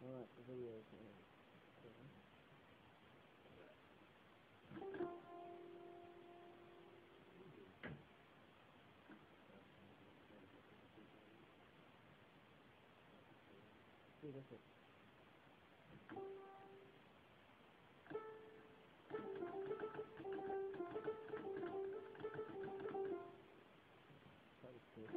Alright, in video's See, that's it. That was cool.